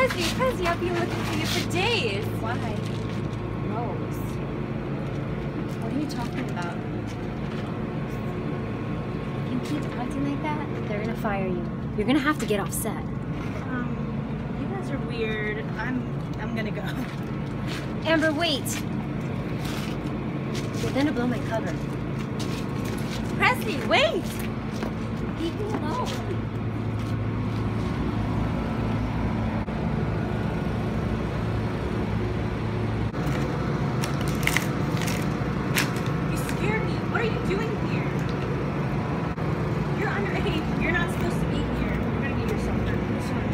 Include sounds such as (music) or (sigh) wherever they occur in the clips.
Prezi, Prezi, I've been looking for you for days. Why? Rose. What are you talking about? If you keep acting like that, they're gonna fire you. You're gonna have to get off set. Um, you guys are weird. I'm I'm gonna go. Amber, wait! You're gonna blow my cover. Prezi, wait! Leave me alone. You scared me. What are you doing here? You're underage. You're not supposed to be here. You're gonna get yourself hurt. This one.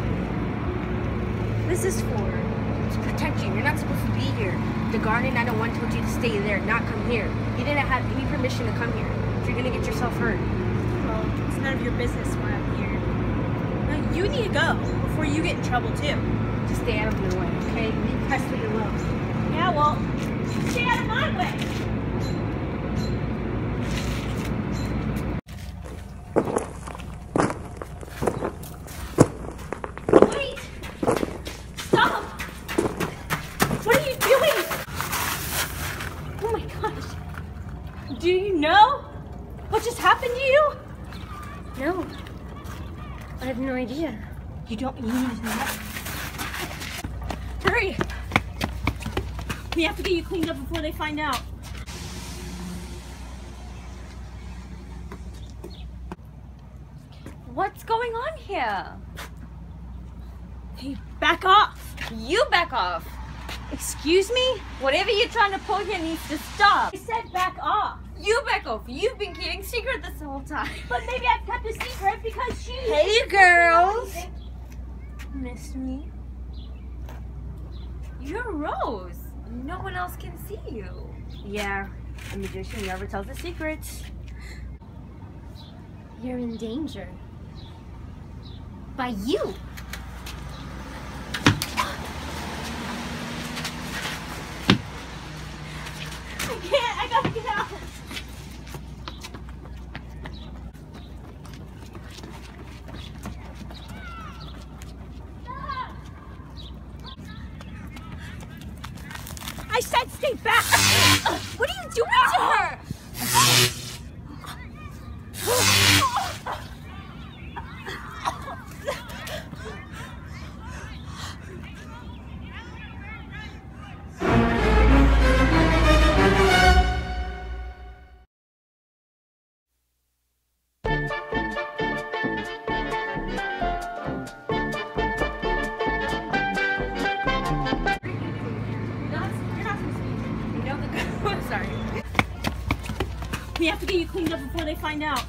This is for to protect you. You're not supposed to be here. The Guardian 901 told you to stay there, not come here. You didn't have any permission to come here. You're gonna get yourself hurt. Well, it's none of your business why I'm here. Now, you need to go before you get in trouble too. Just stay out of my way, okay? Leave Presley alone. Yeah, well, stay out of my way. Wait! Stop! What are you doing? Oh my gosh. Do you know what just happened to you? No. I have no idea. You don't you need to know. Hurry! We have to get you cleaned up before they find out. What's going on here? Hey, back off! You back off. Excuse me? Whatever you're trying to pull here needs to stop. I said back off! You back off. You've been keeping secret this whole time. But maybe I've kept a secret because she. Hey, girls. Miss me? You're Rose. No one else can see you. Yeah, a magician never tells a secret. You're in danger. By you. I can't. I gotta get out. I said stay back. Sorry. We have to get you cleaned up before they find out. (laughs)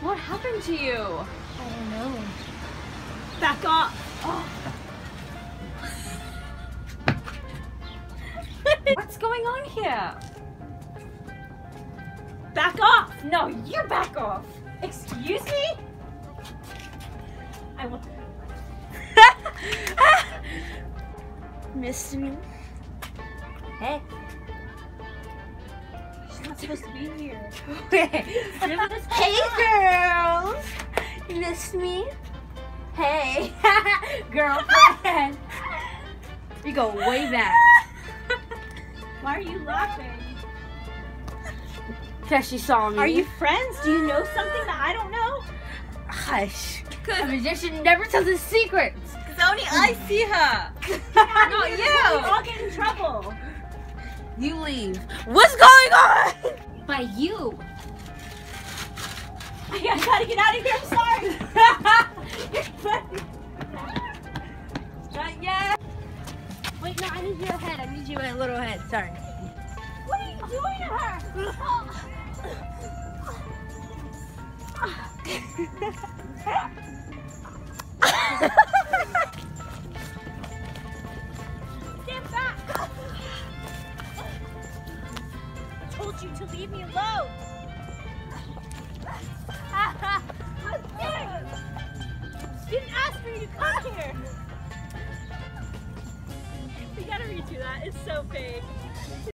What happened to you? I don't know. Back off. (laughs) What's going on here? Back off. No, you back off. Excuse me? I will. Miss me? Hey. She's not supposed to be here. Okay. (laughs) Hey girls! You miss me? Hey, (laughs) girlfriend. you go way back. (laughs) Why are you laughing? Cause she saw me. Are you friends? Do you know something that I don't know? Hush. A magician never tells his secrets. Only I see her. (laughs) Not you. I'll get in trouble. You leave. What's going on? By you. (laughs) I gotta get out of here. I'm sorry. (laughs) Not yet. Wait, no, I need your head. I need you a little head. Sorry. You to leave me alone. How (laughs) dare you? Didn't ask for you to come here. (laughs) We gotta redo that. It's so fake.